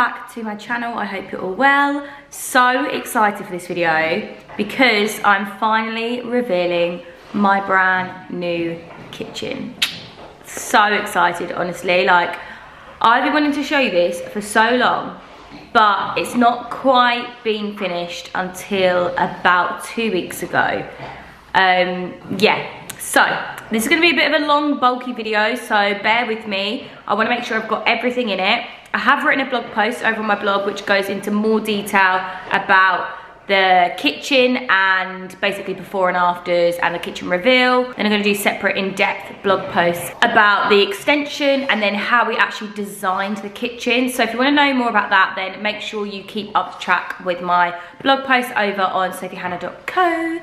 back to my channel. I hope you're all well. So excited for this video because I'm finally revealing my brand new kitchen. So excited, honestly. Like, I've been wanting to show you this for so long, but it's not quite been finished until about two weeks ago. Um, yeah, so, this is going to be a bit of a long, bulky video, so bear with me. I want to make sure I've got everything in it. I have written a blog post over on my blog which goes into more detail about the kitchen and basically before and afters and the kitchen reveal. Then I'm gonna do separate in-depth blog posts about the extension and then how we actually designed the kitchen. So if you wanna know more about that, then make sure you keep up to track with my blog post over on sophiehannah.co.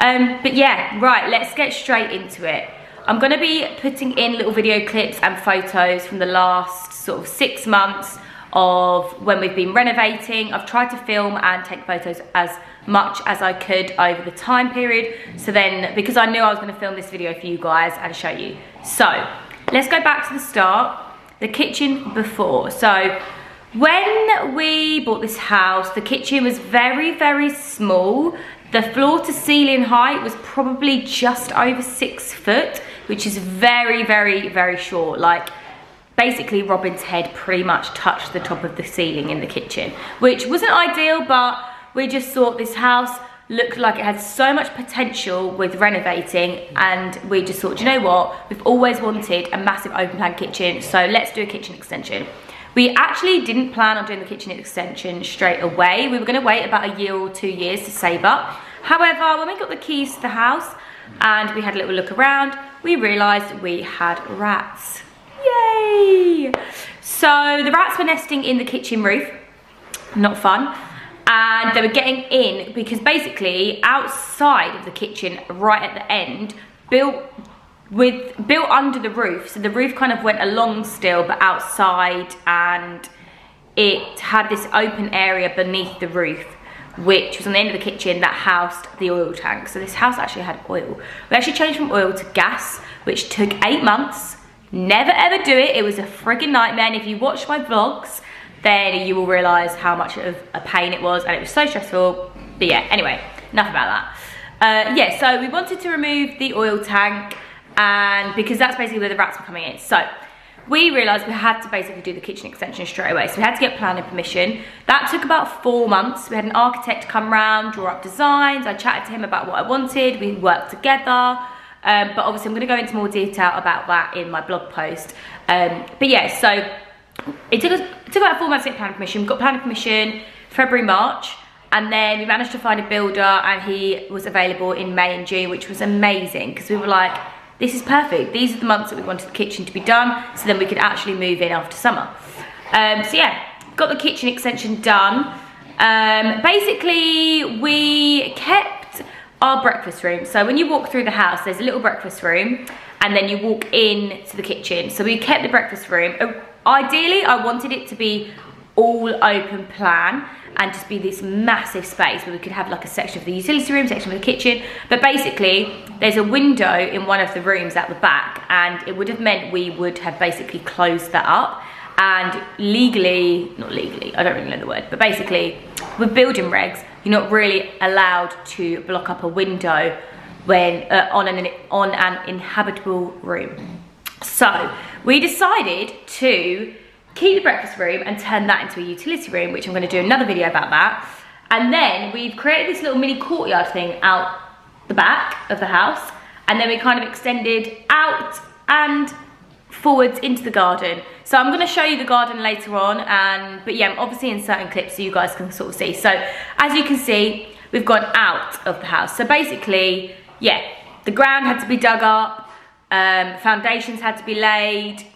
Um, but yeah, right, let's get straight into it. I'm gonna be putting in little video clips and photos from the last sort of six months of when we've been renovating. I've tried to film and take photos as much as I could over the time period. So then, because I knew I was gonna film this video for you guys and show you. So, let's go back to the start, the kitchen before. So, when we bought this house, the kitchen was very, very small. The floor to ceiling height was probably just over six foot, which is very, very, very short. Like basically Robin's head pretty much touched the top of the ceiling in the kitchen, which wasn't ideal, but we just thought this house looked like it had so much potential with renovating and we just thought, you know what, we've always wanted a massive open plan kitchen, so let's do a kitchen extension. We actually didn't plan on doing the kitchen extension straight away. We were gonna wait about a year or two years to save up. However, when we got the keys to the house and we had a little look around, we realized we had rats. Yay! So the rats were nesting in the kitchen roof, not fun. And they were getting in because basically outside of the kitchen, right at the end, built with built under the roof so the roof kind of went along still but outside and it had this open area beneath the roof which was on the end of the kitchen that housed the oil tank. So this house actually had oil. We actually changed from oil to gas which took eight months. Never ever do it. It was a frigging nightmare. And if you watch my vlogs then you will realize how much of a pain it was. And it was so stressful. But yeah anyway enough about that. Uh, yeah so we wanted to remove the oil tank. And because that's basically where the rats were coming in. So we realised we had to basically do the kitchen extension straight away. So we had to get planning permission. That took about four months. We had an architect come round, draw up designs. I chatted to him about what I wanted. We worked together. Um, but obviously I'm gonna go into more detail about that in my blog post. Um, but yeah, so it took us it took about four months to get planning permission. We got planning permission February, March. And then we managed to find a builder and he was available in May and June, which was amazing because we were like, this is perfect. These are the months that we wanted the kitchen to be done, so then we could actually move in after summer. Um, so yeah, got the kitchen extension done. Um, basically, we kept our breakfast room. So when you walk through the house, there's a little breakfast room, and then you walk in to the kitchen. So we kept the breakfast room. Uh, ideally, I wanted it to be all open plan and just be this massive space where we could have like a section of the utility room, section of the kitchen. But basically, there's a window in one of the rooms at the back and it would have meant we would have basically closed that up. And legally, not legally, I don't really know the word, but basically, with building regs, you're not really allowed to block up a window when uh, on an on an inhabitable room. So we decided to keep the breakfast room and turn that into a utility room, which I'm gonna do another video about that. And then we've created this little mini courtyard thing out the back of the house. And then we kind of extended out and forwards into the garden. So I'm gonna show you the garden later on, and but yeah, I'm obviously in certain clips so you guys can sort of see. So as you can see, we've gone out of the house. So basically, yeah, the ground had to be dug up, um, foundations had to be laid,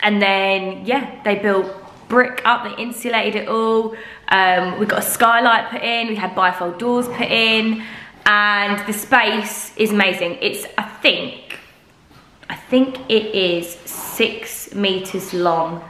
and then, yeah, they built brick up, they insulated it all. Um, we got a skylight put in, we had bifold doors put in, and the space is amazing. It's, I think, I think it is six meters long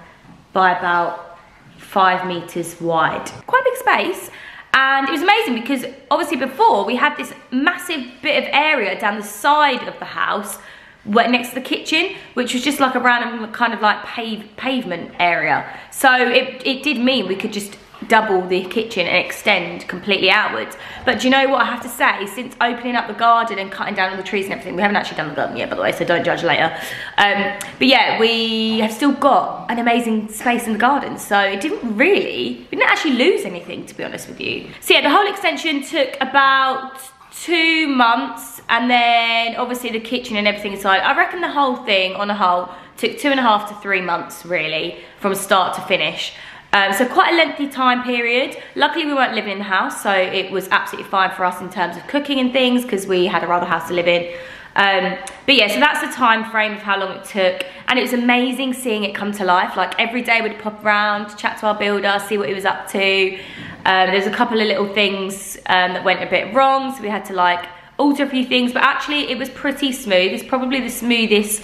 by about five meters wide. Quite a big space. And it was amazing because obviously before we had this massive bit of area down the side of the house next to the kitchen, which was just like a random kind of like pave, pavement area. So it, it did mean we could just double the kitchen and extend completely outwards. But do you know what I have to say? Since opening up the garden and cutting down all the trees and everything, we haven't actually done the garden yet, by the way, so don't judge later. Um, but yeah, we have still got an amazing space in the garden. So it didn't really, we didn't actually lose anything, to be honest with you. So yeah, the whole extension took about two months and then obviously the kitchen and everything inside. I reckon the whole thing on a whole took two and a half to three months really from start to finish. Um, so quite a lengthy time period. Luckily we weren't living in the house, so it was absolutely fine for us in terms of cooking and things because we had a rather house to live in. Um, but yeah, so that's the time frame of how long it took. And it was amazing seeing it come to life. Like every day we'd pop around, chat to our builder, see what he was up to. Um, there's a couple of little things um, that went a bit wrong, so we had to like alter a few things, but actually it was pretty smooth. It's probably the smoothest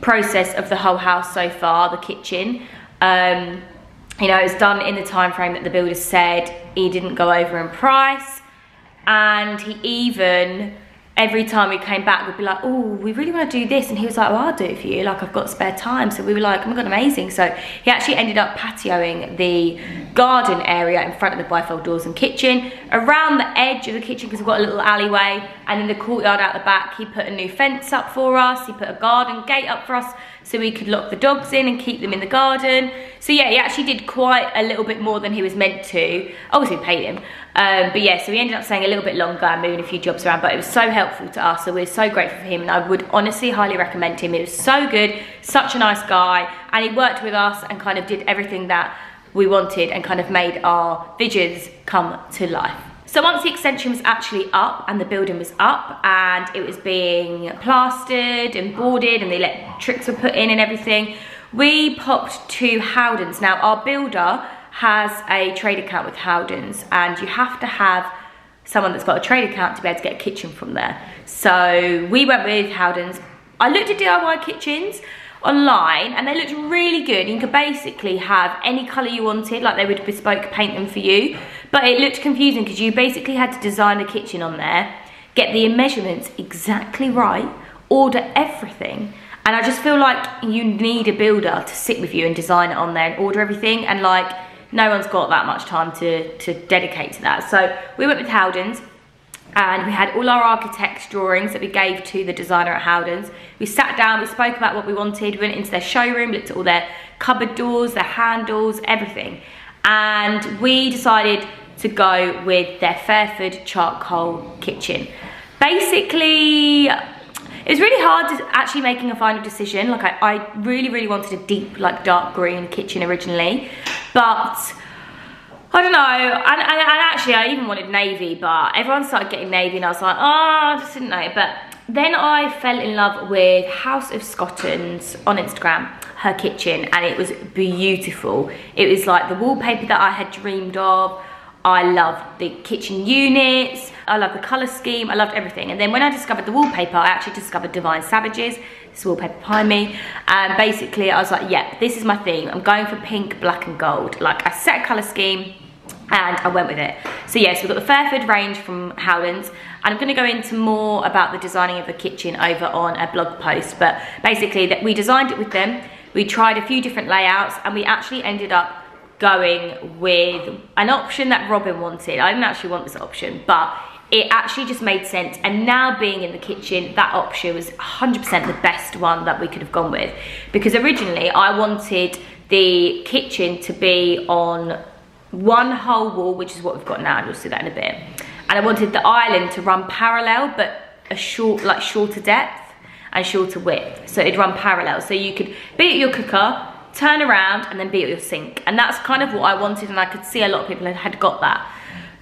process of the whole house so far, the kitchen. Um, you know, it's done in the time frame that the builder said. He didn't go over in price. And he even, every time we came back, we'd be like, oh, we really want to do this. And he was like, well, I'll do it for you. Like, I've got spare time. So we were like, oh my God, amazing. So he actually ended up patioing the garden area in front of the bifold doors and kitchen. Around the edge of the kitchen, because we've got a little alleyway. And in the courtyard out the back, he put a new fence up for us. He put a garden gate up for us so we could lock the dogs in and keep them in the garden. So yeah, he actually did quite a little bit more than he was meant to. Obviously we paid him. Um, but yeah, so we ended up staying a little bit longer and moving a few jobs around, but it was so helpful to us. So we're so grateful for him and I would honestly highly recommend him. It was so good, such a nice guy. And he worked with us and kind of did everything that we wanted and kind of made our visions come to life. So once the extension was actually up and the building was up and it was being plastered and boarded and the electrics were put in and everything, we popped to Howdens. Now our builder has a trade account with Howdens and you have to have someone that's got a trade account to be able to get a kitchen from there. So we went with Howdens. I looked at DIY kitchens online and they looked really good. You could basically have any colour you wanted, like they would bespoke paint them for you. But it looked confusing because you basically had to design the kitchen on there, get the measurements exactly right, order everything. And I just feel like you need a builder to sit with you and design it on there and order everything. And like, no one's got that much time to, to dedicate to that. So we went with Howdens and we had all our architect's drawings that we gave to the designer at Howdens. We sat down, we spoke about what we wanted, we went into their showroom, looked at all their cupboard doors, their handles, everything. And we decided to go with their Fairford charcoal kitchen. Basically, it was really hard actually making a final decision. Like I, I really, really wanted a deep, like dark green kitchen originally, but I don't know, and, and, and, actually I even wanted navy, but everyone started getting navy and I was like, oh, I just didn't know. But then I fell in love with House of Scottons on Instagram, her kitchen, and it was beautiful. It was like the wallpaper that I had dreamed of. I loved the kitchen units, I loved the colour scheme, I loved everything. And then when I discovered the wallpaper, I actually discovered Divine Savages, this wallpaper behind me. And basically I was like, yep, this is my theme. I'm going for pink, black and gold. Like I set a colour scheme, and I went with it. So yes, we've got the Fairford range from Howdens and I'm gonna go into more about the designing of the kitchen over on a blog post, but basically that we designed it with them, we tried a few different layouts and we actually ended up going with an option that Robin wanted. I didn't actually want this option, but it actually just made sense. And now being in the kitchen, that option was 100% the best one that we could have gone with. Because originally I wanted the kitchen to be on one whole wall, which is what we've got now, and you'll see that in a bit. And I wanted the island to run parallel, but a short, like shorter depth and shorter width. So it'd run parallel. So you could be at your cooker, turn around, and then be at your sink. And that's kind of what I wanted, and I could see a lot of people had got that.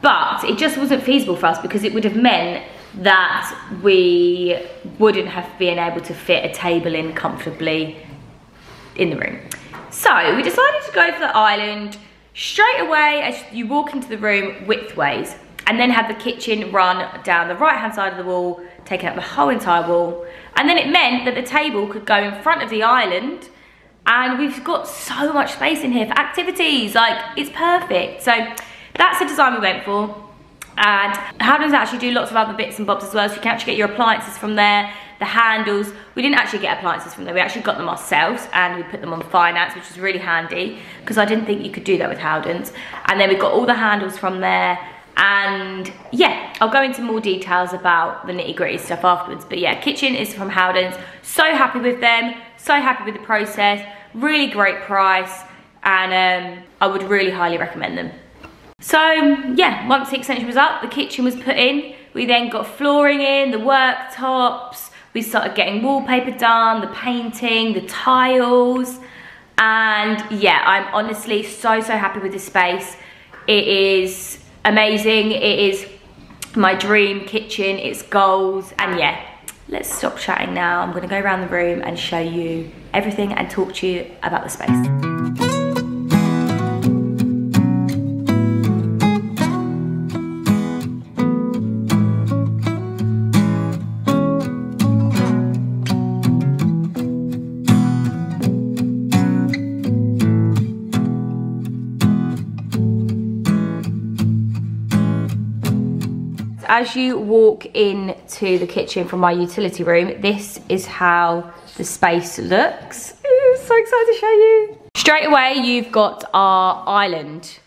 But it just wasn't feasible for us because it would have meant that we wouldn't have been able to fit a table in comfortably in the room. So we decided to go for the island, straight away as you walk into the room widthways and then have the kitchen run down the right hand side of the wall, taking up the whole entire wall. And then it meant that the table could go in front of the island and we've got so much space in here for activities, like it's perfect. So that's the design we went for. And Howdens actually do lots of other bits and bobs as well, so you can actually get your appliances from there. the handles. We didn't actually get appliances from there. We actually got them ourselves and we put them on finance, which was really handy because I didn't think you could do that with Howdens. And then we got all the handles from there and yeah i'll go into more details about the nitty-gritty stuff afterwards but yeah kitchen is from howdens so happy with them so happy with the process. Really great price. And um, i would really highly recommend them. So yeah once the extension was up the kitchen was put in. We then got flooring in the worktops. We started getting wallpaper done the painting the tiles. And yeah i'm honestly so so happy with this space. It is amazing. It is my dream kitchen, it's goals, and yeah, let's stop chatting now. I'm gonna go around the room and show you everything and talk to you about the space. As you walk into the kitchen from my utility room, this is how the space looks. Ooh, so excited to show you. Straight away, you've got our island.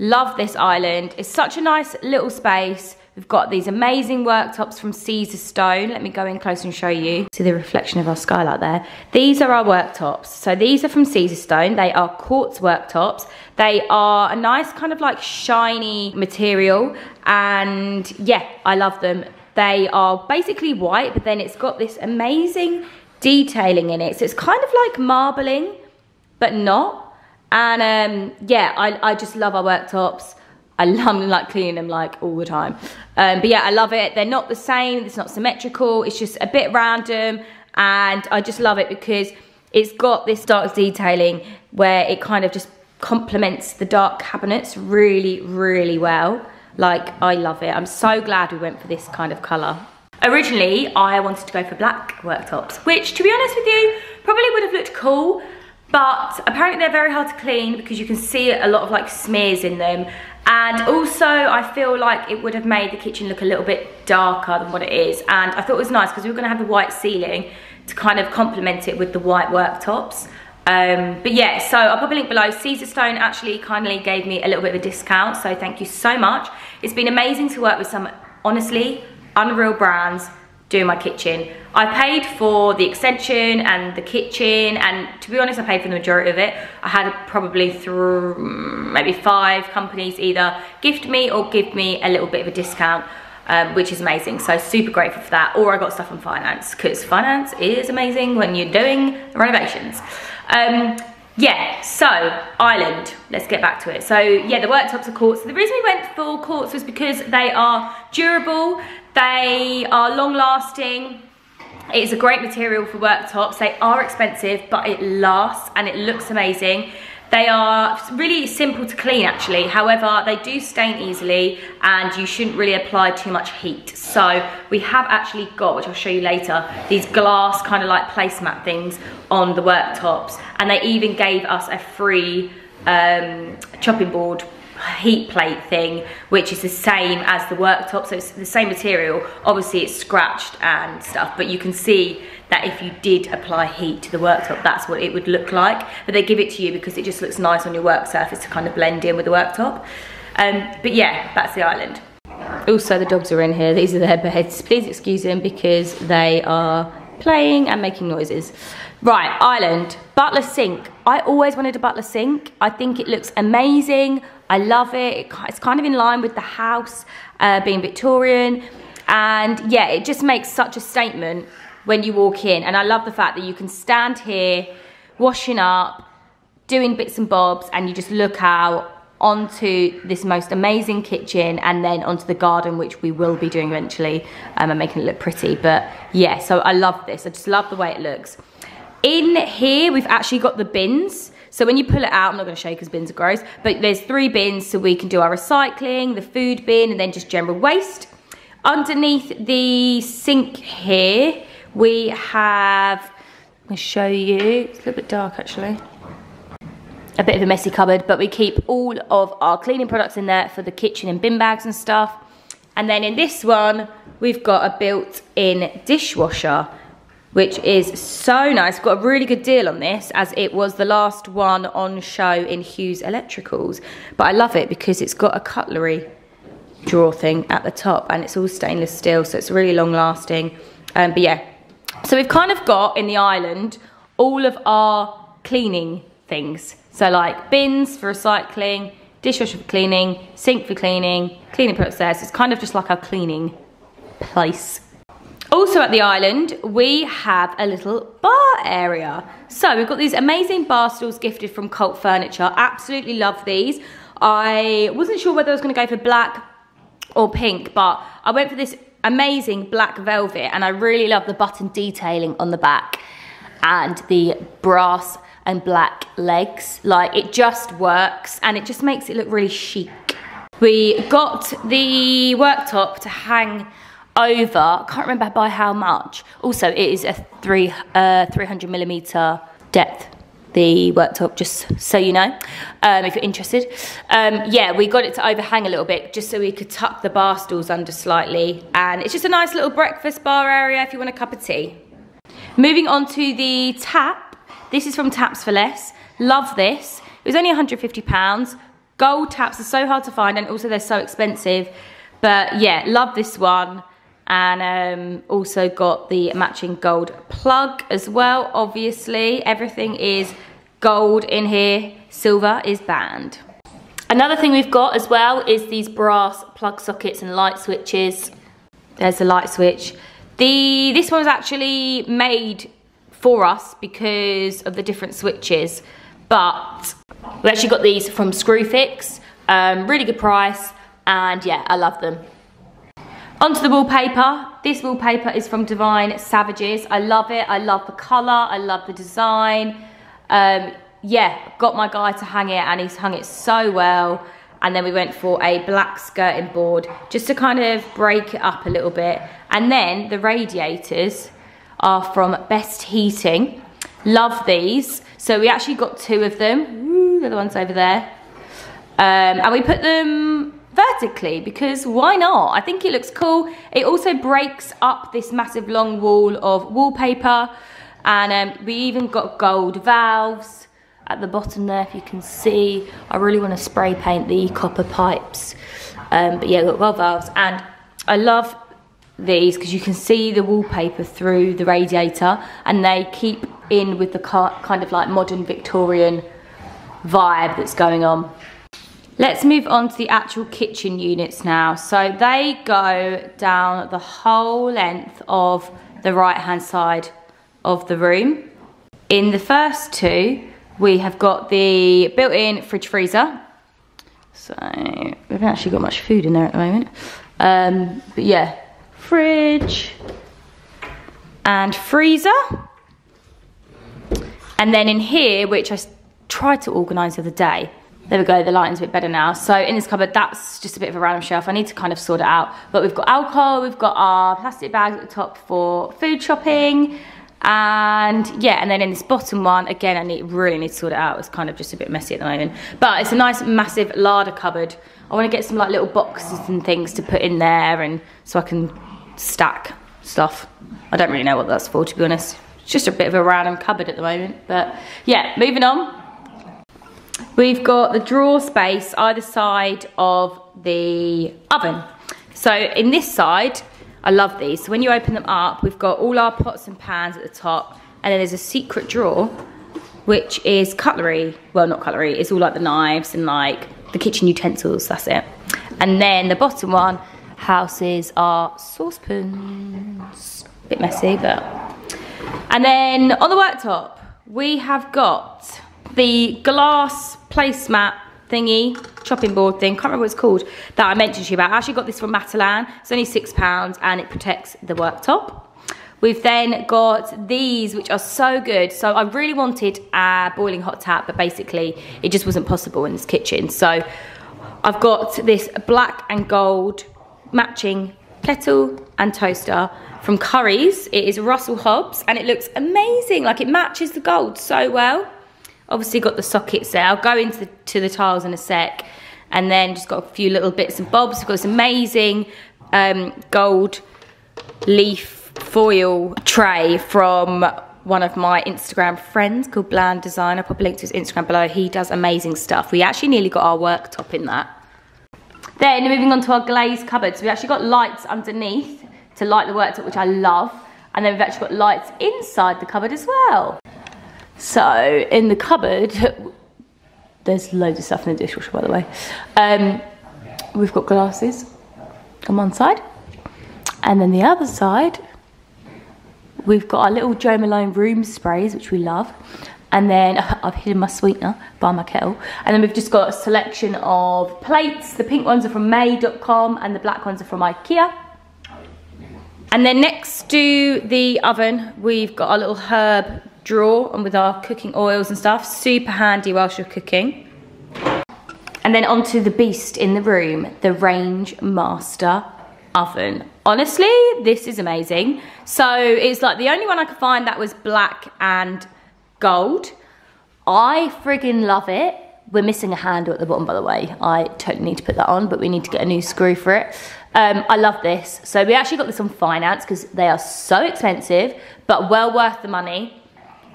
Love this island. It's such a nice little space. We've got these amazing worktops from Caesarstone. Let me go in close and show you. See the reflection of our skylight there. These are our worktops. So these are from Caesarstone. They are quartz worktops. They are a nice kind of like shiny material. And yeah, I love them. They are basically white, but then it's got this amazing detailing in it. So it's kind of like marbling, but not. And um, yeah, I, I just love our worktops. I love like cleaning them like all the time. Um, but yeah, I love it. They're not the same. It's not symmetrical. It's just a bit random. And I just love it because it's got this dark detailing where it kind of just complements the dark cabinets really, really well. Like, I love it. I'm so glad we went for this kind of colour. Originally, I wanted to go for black worktops, which, to be honest with you, probably would have looked cool, but apparently they're very hard to clean because you can see a lot of like smears in them. And also I feel like it would have made the kitchen look a little bit darker than what it is. And I thought it was nice because we were going to have the white ceiling to kind of complement it with the white worktops um, but yeah so I'll put a link below. Caesarstone actually kindly gave me a little bit of a discount so thank you so much. It's been amazing to work with some honestly unreal brands doing my kitchen. I paid for the extension and the kitchen and to be honest I paid for the majority of it. I had probably through mm, maybe five companies either gift me or give me a little bit of a discount um, which is amazing. So super grateful for that. Or I got stuff on finance because finance is amazing when you're doing renovations. Um, yeah, so island, let's get back to it. So yeah, the worktops are quartz. The reason we went for quartz was because they are durable, they are long lasting, it's a great material for worktops. They are expensive, but it lasts and it looks amazing. They are really simple to clean actually. However, they do stain easily and you shouldn't really apply too much heat. So we have actually got, which I'll show you later, these glass kind of like placemat things on the worktops. And they even gave us a free um, chopping board heat plate thing which is the same as the worktop so it's the same material obviously it's scratched and stuff but you can see that if you did apply heat to the worktop, that's what it would look like. But they give it to you because it just looks nice on your work surface to kind of blend in with the worktop. Um, but yeah, that's the island. Also, the dogs are in here. These are their beds. Please excuse them because they are playing and making noises. Right, island, butler sink. I always wanted a butler sink. I think it looks amazing. I love it. It's kind of in line with the house uh, being Victorian. And yeah, it just makes such a statement when you walk in. And I love the fact that you can stand here, washing up, doing bits and bobs, and you just look out onto this most amazing kitchen and then onto the garden which we will be doing eventually um, and making it look pretty but yeah so I love this I just love the way it looks in here we've actually got the bins so when you pull it out I'm not going to show you because bins are gross but there's three bins so we can do our recycling the food bin and then just general waste underneath the sink here we have, I'm gonna show you, it's a little bit dark actually. A bit of a messy cupboard, but we keep all of our cleaning products in there for the kitchen and bin bags and stuff. And then in this one, we've got a built-in dishwasher, which is so nice. Got a really good deal on this as it was the last one on show in Hughes Electricals. But I love it because it's got a cutlery drawer thing at the top and it's all stainless steel so it's really long lasting. Um, but yeah, so we've kind of got in the island all of our cleaning things. So like bins for recycling, dishwasher for cleaning, sink for cleaning, cleaning products it's kind of just like our cleaning place. Also at the island, we have a little bar area. So we've got these amazing bar stools gifted from Cult Furniture. Absolutely love these. I wasn't sure whether I was gonna go for black or pink, but I went for this amazing black velvet and I really love the button detailing on the back and the brass and black legs. Like it just works and it just makes it look really chic. We got the worktop to hang over, I can't remember by how much. Also, it is a three, uh, 300 millimeter depth the worktop, just so you know, um, if you're interested. Um, yeah, we got it to overhang a little bit just so we could tuck the bar stools under slightly. And it's just a nice little breakfast bar area if you want a cup of tea. Moving on to the tap. This is from Taps for Less. Love this. It was only £150. Gold taps are so hard to find and also they're so expensive. But yeah, love this one and um, also got the matching gold plug as well obviously. Everything is gold in here. Silver is banned. Another thing we've got as well is these brass plug sockets and light switches. There's the light switch. The this one was actually made for us because of the different switches but we actually got these from Screwfix. Um, really good price and yeah I love them Onto the wallpaper. This wallpaper is from Divine Savages. I love it. I love the colour. I love the design. Um, yeah, got my guy to hang it and he's hung it so well. And then we went for a black skirting board just to kind of break it up a little bit. And then the radiators are from Best Heating. Love these. So we actually got two of them. Ooh, the ones over there. Um, and we put them vertically because why not? I think it looks cool. It also breaks up this massive long wall of wallpaper and um, we even got gold valves at the bottom there if you can see. I really want to spray paint the copper pipes. Um, but yeah, got gold valves and I love these because you can see the wallpaper through the radiator and they keep in with the kind of like modern Victorian vibe that's going on. Let's move on to the actual kitchen units now. So they go down the whole length of the right hand side of the room. In the first two, we have got the built-in fridge freezer. So we haven't actually got much food in there at the moment. Um, but yeah, fridge and freezer. And then in here, which I tried to organise the other day, there we go, the lighting's a bit better now. So in this cupboard, that's just a bit of a random shelf. I need to kind of sort it out. But we've got alcohol, we've got our plastic bags at the top for food shopping. And yeah, and then in this bottom one, again, I need really need to sort it out. It's kind of just a bit messy at the moment. But it's a nice, massive larder cupboard. I want to get some like little boxes and things to put in there and so I can stack stuff. I don't really know what that's for, to be honest. It's just a bit of a random cupboard at the moment. But yeah, moving on. We've got the drawer space either side of the oven. So in this side, I love these. So when you open them up, we've got all our pots and pans at the top, and then there's a secret drawer, which is cutlery. Well, not cutlery, it's all like the knives and like the kitchen utensils, that's it. And then the bottom one houses our saucepans. Bit messy, but. And then on the worktop, we have got the glass placemat thingy, chopping board thing, can't remember what it's called, that I mentioned to you about. I actually got this from Matalan. It's only six pounds and it protects the worktop. We've then got these, which are so good. So I really wanted a boiling hot tap, but basically it just wasn't possible in this kitchen. So I've got this black and gold matching kettle and toaster from Currys. It is Russell Hobbs and it looks amazing. Like it matches the gold so well. Obviously got the sockets there. I'll go into the, to the tiles in a sec. And then just got a few little bits and bobs. We've got this amazing um, gold leaf foil tray from one of my Instagram friends called Bland Design. I'll a link to his Instagram below. He does amazing stuff. We actually nearly got our worktop in that. Then moving on to our glazed cupboards. We actually got lights underneath to light the worktop, which I love. And then we've actually got lights inside the cupboard as well. So in the cupboard, there's loads of stuff in the dishwasher, by the way. Um, we've got glasses on one side. And then the other side, We've got our little Jo Malone room sprays, which we love. And then I've hidden my sweetener by my kettle. And then we've just got a selection of plates. The pink ones are from Made.com and the black ones are from Ikea. And then next to the oven, we've got our little herb drawer and with our cooking oils and stuff. Super handy whilst you're cooking. And then onto the beast in the room, the Rangemaster oven. Honestly, this is amazing. So it's like the only one I could find that was black and gold. I friggin' love it. We're missing a handle at the bottom, by the way. I totally need to put that on, but we need to get a new screw for it. Um, I love this. So we actually got this on finance because they are so expensive, but well worth the money.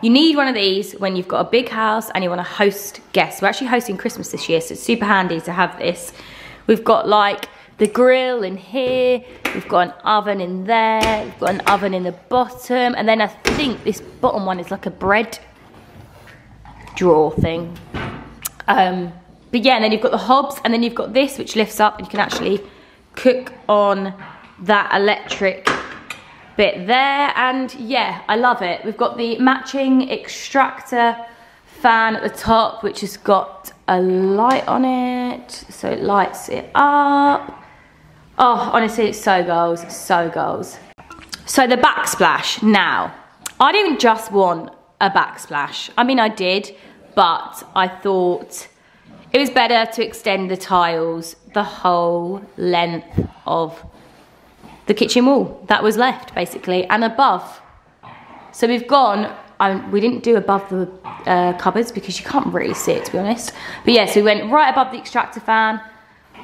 You need one of these when you've got a big house and you want to host guests. We're actually hosting Christmas this year, so it's super handy to have this. We've got like the grill in here, we've got an oven in there, we've got an oven in the bottom, and then I think this bottom one is like a bread drawer thing. Um, but yeah, and then you've got the hobs, and then you've got this, which lifts up, and you can actually cook on that electric bit there. And yeah, I love it. We've got the matching extractor fan at the top, which has got a light on it, so it lights it up. Oh, honestly, it's so goals, so goals. So the backsplash, now, I didn't just want a backsplash. I mean, I did, but I thought it was better to extend the tiles the whole length of the kitchen wall that was left, basically, and above. So we've gone, um, we didn't do above the uh, cupboards because you can't really see it, to be honest. But yes, yeah, so we went right above the extractor fan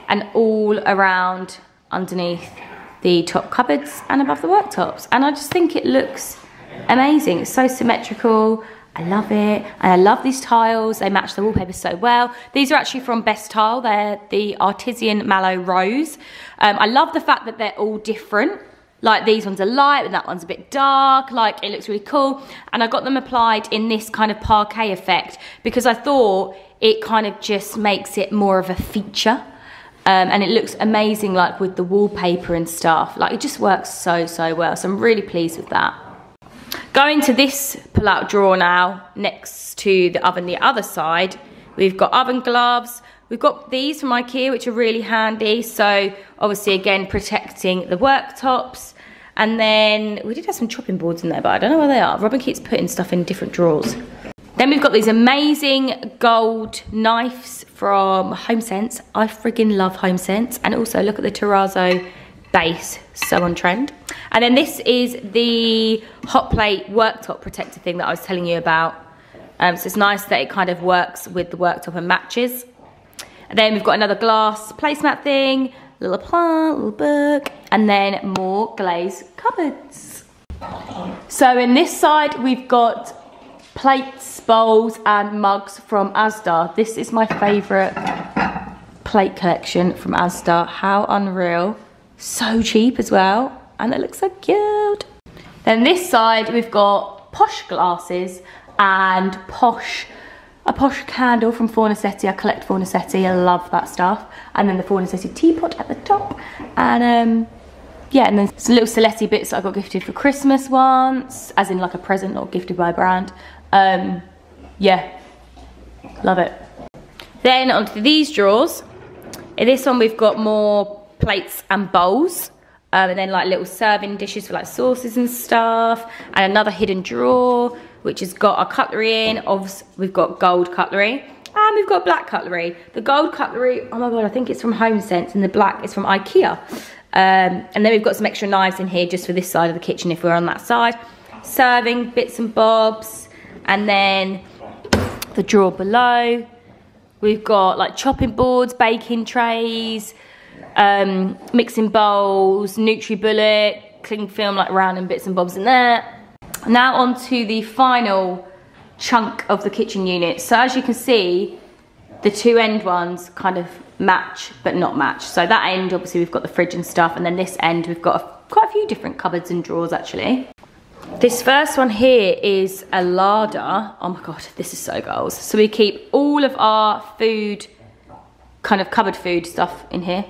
and all around underneath the top cupboards and above the worktops. And I just think it looks amazing. It's so symmetrical. I love it. And I love these tiles. They match the wallpaper so well. These are actually from Best Tile. They're the Artisan Mallow Rose. Um, I love the fact that they're all different. Like these ones are light and that one's a bit dark. Like it looks really cool. And I got them applied in this kind of parquet effect because I thought it kind of just makes it more of a feature um, and it looks amazing like with the wallpaper and stuff. Like it just works so, so well. So I'm really pleased with that. Going to this pull-out drawer now, next to the oven the other side, we've got oven gloves. We've got these from Ikea, which are really handy. So obviously, again, protecting the worktops. And then we did have some chopping boards in there, but I don't know where they are. Robin keeps putting stuff in different drawers. Then we've got these amazing gold knives from HomeSense. I friggin' love HomeSense. And also look at the terrazzo base, so on trend. And then this is the hot plate worktop protector thing that I was telling you about. Um, so it's nice that it kind of works with the worktop and matches. And then we've got another glass placemat thing, little plant, little book, and then more glazed cupboards. So in this side, we've got plates, bowls and mugs from Asda. This is my favourite plate collection from Asda. How unreal. So cheap as well. And it looks so cute. Then this side we've got posh glasses and posh a posh candle from Fornasetti. I collect Fornasetti. I love that stuff. And then the Fornasetti teapot at the top. And um, yeah, and then some little Seletti bits I got gifted for Christmas once, as in like a present, not gifted by a brand. Um, yeah, love it. Then onto these drawers. In this one we've got more plates and bowls. Um, and then like little serving dishes for like sauces and stuff. And another hidden drawer, which has got our cutlery in. Obviously, we've got gold cutlery. And we've got black cutlery. The gold cutlery, oh my god, I think it's from HomeSense. And the black is from Ikea. Um, and then we've got some extra knives in here just for this side of the kitchen if we're on that side. Serving bits and bobs. And then the drawer below, we've got like chopping boards, baking trays, um, mixing bowls, NutriBullet, cling film like and bits and bobs in there. Now on to the final chunk of the kitchen unit. So as you can see, the two end ones kind of match but not match. So that end, obviously we've got the fridge and stuff, and then this end we've got a, quite a few different cupboards and drawers actually. This first one here is a larder. Oh my God, this is so goals. So we keep all of our food, kind of cupboard food stuff in here.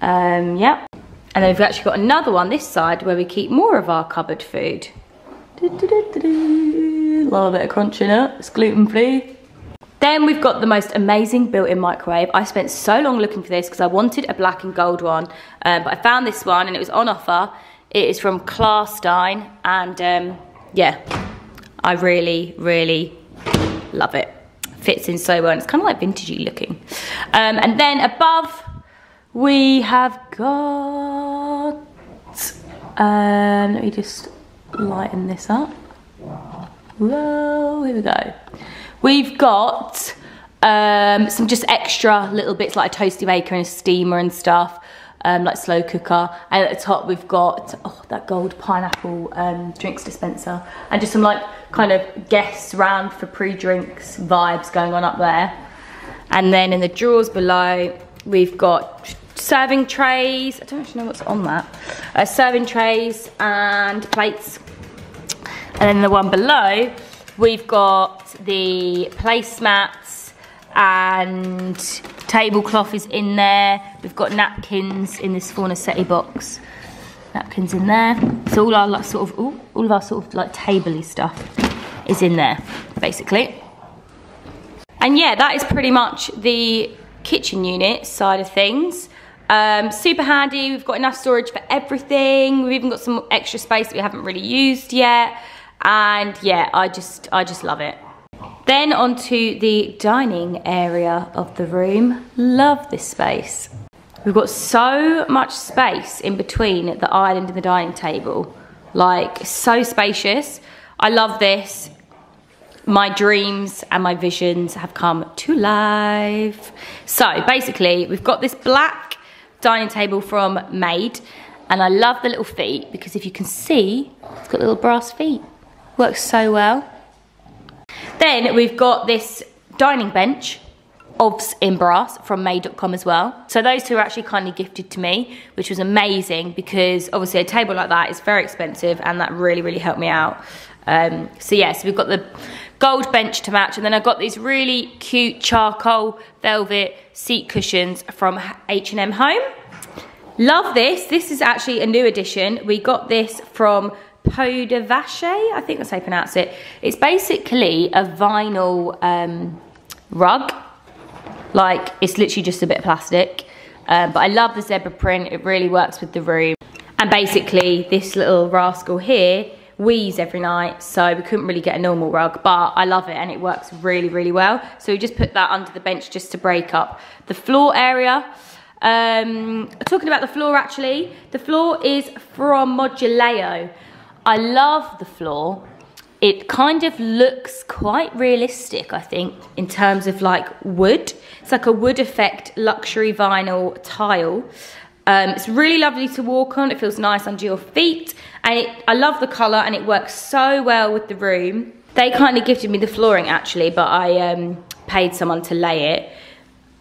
Um, yeah. And then we've actually got another one this side where we keep more of our cupboard food. A little bit of crunch in it, it's gluten free. Then we've got the most amazing built-in microwave. I spent so long looking for this because I wanted a black and gold one, um, but I found this one and it was on offer it is from Klarstein and um, yeah, I really, really love it. Fits in so well and it's kind of like vintagey looking. Um, and then above we have got, um, let me just lighten this up. Whoa, here we go. We've got um, some just extra little bits like a toasty maker and a steamer and stuff um, like slow cooker. And at the top we've got oh, that gold pineapple um, drinks dispenser and just some like kind of guests round for pre-drinks vibes going on up there. And then in the drawers below, we've got serving trays. I don't actually know what's on that. Uh, serving trays and plates. And then the one below, we've got the placemats and tablecloth is in there. We've got napkins in this Fornasetti box. Napkins in there. So all our like, sort of ooh, all of our sort of like tabley stuff is in there, basically. And yeah, that is pretty much the kitchen unit side of things. Um, super handy, we've got enough storage for everything. We've even got some extra space that we haven't really used yet. And yeah, I just, I just love it. Then onto the dining area of the room. Love this space. We've got so much space in between the island and the dining table. Like, so spacious. I love this. My dreams and my visions have come to life. So basically, we've got this black dining table from Made, and I love the little feet because if you can see, it's got little brass feet. Works so well. Then we've got this dining bench OBS in brass from made.com as well. So those two are actually kindly gifted to me, which was amazing because obviously a table like that is very expensive and that really, really helped me out. Um, so yes, yeah, so we've got the gold bench to match and then I've got these really cute charcoal velvet seat cushions from H&M Home. Love this. This is actually a new addition. We got this from Peau de Vache, I think that's how you pronounce it. It's basically a vinyl um, rug. Like, it's literally just a bit of plastic. Um, but I love the zebra print. It really works with the room. And basically, this little rascal here wheeze every night, so we couldn't really get a normal rug, but I love it and it works really, really well. So we just put that under the bench just to break up the floor area. Um, talking about the floor actually, the floor is from Moduleo. I love the floor. It kind of looks quite realistic, I think, in terms of like wood. It's like a wood effect luxury vinyl tile. Um, it's really lovely to walk on. It feels nice under your feet. And it, I love the colour and it works so well with the room. They kindly gifted me the flooring actually, but I um, paid someone to lay it.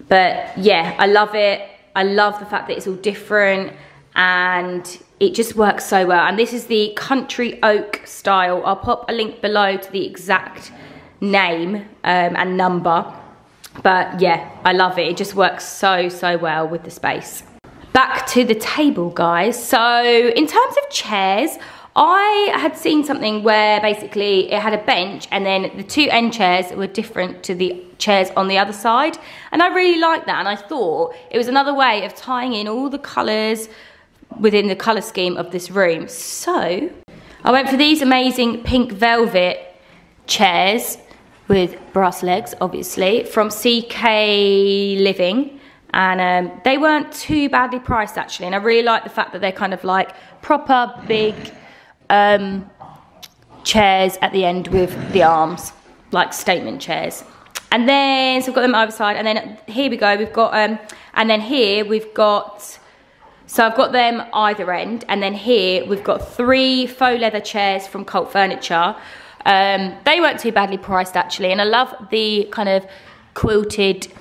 But yeah, I love it. I love the fact that it's all different and it just works so well. And this is the country oak style. I'll pop a link below to the exact name um, and number. But yeah, I love it. It just works so, so well with the space. Back to the table, guys. So in terms of chairs, I had seen something where basically it had a bench and then the two end chairs were different to the chairs on the other side. And I really liked that and I thought it was another way of tying in all the colours, within the colour scheme of this room. So I went for these amazing pink velvet chairs with brass legs, obviously, from CK Living. And um, they weren't too badly priced, actually. And I really like the fact that they're kind of like proper big um, chairs at the end with the arms, like statement chairs. And then, so I've got them either side. And then here we go, we've got, um, and then here we've got So I've got them either end. And then here we've got three faux leather chairs from Cult Furniture. Um, they weren't too badly priced actually. And I love the kind of quilted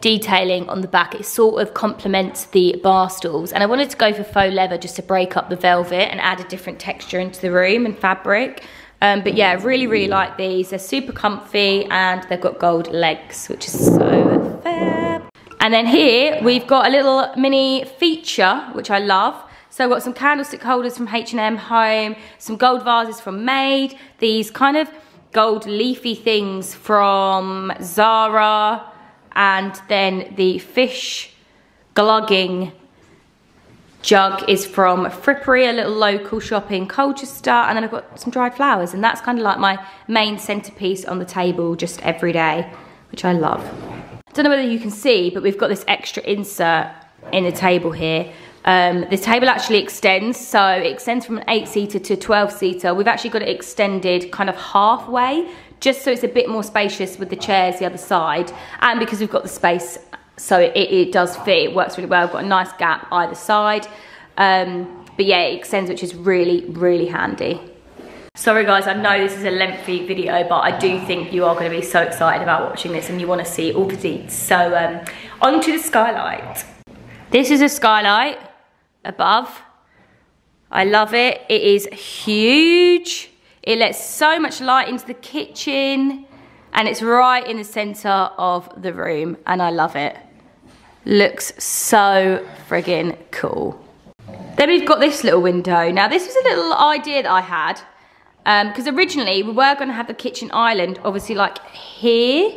detailing on the back. It sort of complements the bar stools. And I wanted to go for faux leather just to break up the velvet and add a different texture into the room and fabric. Um, but yeah, really, really like these. They're super comfy and they've got gold legs, which is so fab. And then here we've got a little mini feature, which I love. So I've got some candlestick holders from H&M Home, some gold vases from Made, these kind of gold leafy things from Zara, and then the fish glugging jug is from Frippery, a little local shop in Colchester, and then I've got some dried flowers, and that's kind of like my main centerpiece on the table just every day, which I love. I don't know whether you can see, but we've got this extra insert in the table here. Um, the table actually extends, so it extends from an 8-seater to a 12-seater. We've actually got it extended kind of halfway, just so it's a bit more spacious with the chairs the other side, and because we've got the space so it, it, does fit, it works really well. I've got a nice gap either side. Um, but yeah, it extends, which is really, really handy. Sorry guys, I know this is a lengthy video, but I do think you are gonna be so excited about watching this and you wanna see all the deets. So um, on to the skylight. This is a skylight above. I love it. It is huge. It lets so much light into the kitchen and it's right in the center of the room and I love it looks so friggin' cool. Then we've got this little window. Now this was a little idea that I had because um, originally we were going to have the kitchen island obviously like here.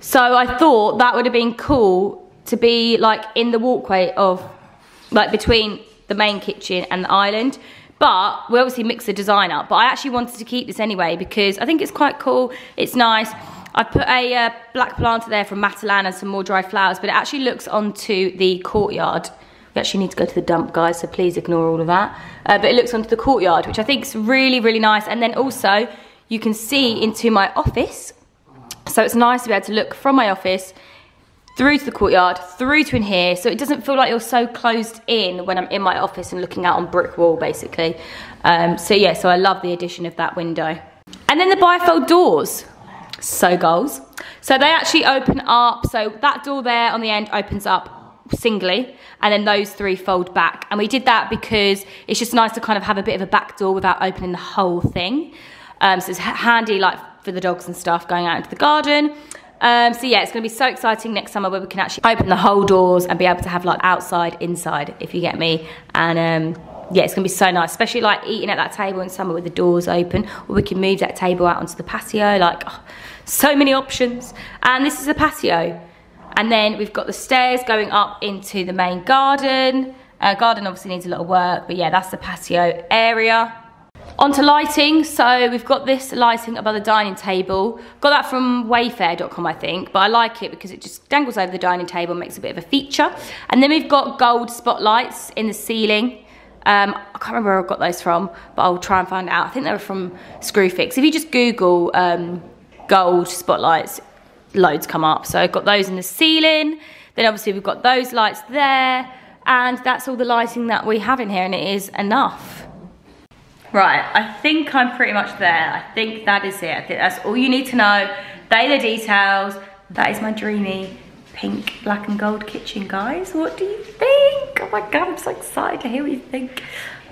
So I thought that would have been cool to be like in the walkway of like between the main kitchen and the island. But we obviously mixed the design up. But I actually wanted to keep this anyway because I think it's quite cool. It's nice. I put a uh, black planter there from Matalan and some more dry flowers, but it actually looks onto the courtyard. We actually need to go to the dump, guys, so please ignore all of that. Uh, but it looks onto the courtyard, which I think is really, really nice. And then also, you can see into my office. So it's nice to be able to look from my office through to the courtyard, through to in here. So it doesn't feel like you're so closed in when I'm in my office and looking out on brick wall, basically. Um, so yeah, so I love the addition of that window. And then the bifold doors so goals. So they actually open up, so that door there on the end opens up singly and then those three fold back. And we did that because it's just nice to kind of have a bit of a back door without opening the whole thing. Um, so it's handy like for the dogs and stuff going out into the garden. Um, so yeah, it's gonna be so exciting next summer where we can actually open the whole doors and be able to have like outside, inside, if you get me. And um, yeah, it's gonna be so nice, especially like eating at that table in summer with the doors open, or we can move that table out onto the patio, like, oh, so many options. And this is a patio. And then we've got the stairs going up into the main garden. Uh, garden obviously needs a lot of work, but yeah, that's the patio area. Onto lighting, so we've got this lighting above the dining table. Got that from wayfair.com I think, but I like it because it just dangles over the dining table, makes a bit of a feature. And then we've got gold spotlights in the ceiling. Um, I can't remember where I got those from, but I'll try and find out. I think they were from Screwfix. If you just Google um, gold spotlights, loads come up. So I've got those in the ceiling. Then obviously we've got those lights there. And that's all the lighting that we have in here and it is enough. Right, I think I'm pretty much there. I think that is it. I think that's all you need to know. They the details. That is my dreamy pink, black and gold kitchen, guys. What do you think? Oh my God, I'm so excited to hear what you think.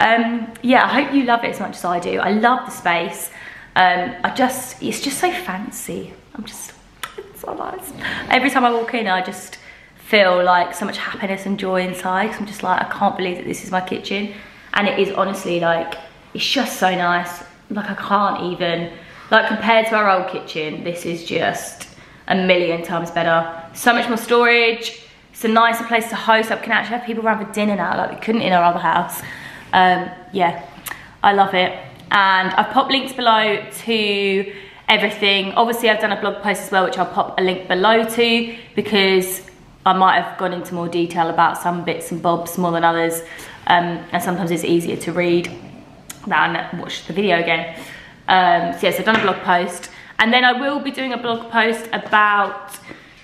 Um, yeah, I hope you love it as much as I do. I love the space. Um, I just, it's just so fancy. I'm just, it's so nice. Every time I walk in, I just feel like so much happiness and joy inside. I'm just like, I can't believe that this is my kitchen. And it is honestly like, it's just so nice. Like I can't even, like compared to our old kitchen, this is just a million times better. So much more storage. It's a nicer place to host. I can actually have people around for dinner now, like we couldn't in our other house. Um, yeah, I love it and I've popped links below to everything. Obviously I've done a blog post as well which I'll pop a link below to because I might have gone into more detail about some bits and bobs more than others um, and sometimes it's easier to read than watch the video again. Um, so yes, I've done a blog post and then I will be doing a blog post about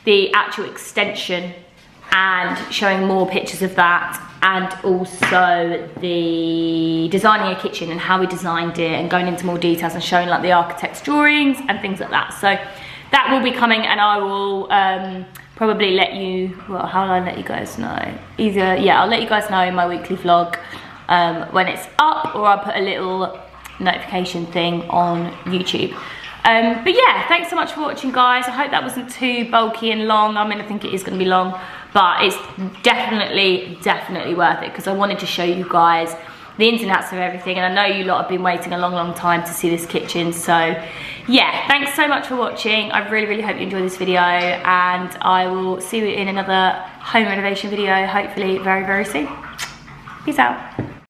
the actual extension and showing more pictures of that and also the designing a kitchen and how we designed it and going into more details and showing like the architect's drawings and things like that. So that will be coming and I will um, probably let you, well, how will I let you guys know? Either, yeah, I'll let you guys know in my weekly vlog um, when it's up or I'll put a little notification thing on YouTube. Um, but yeah, thanks so much for watching guys. I hope that wasn't too bulky and long. I mean, I think it is gonna be long, but it's definitely, definitely worth it because I wanted to show you guys the ins and outs of everything and I know you lot have been waiting a long long time to see this kitchen so yeah thanks so much for watching I really really hope you enjoyed this video and I will see you in another home renovation video hopefully very very soon Peace out.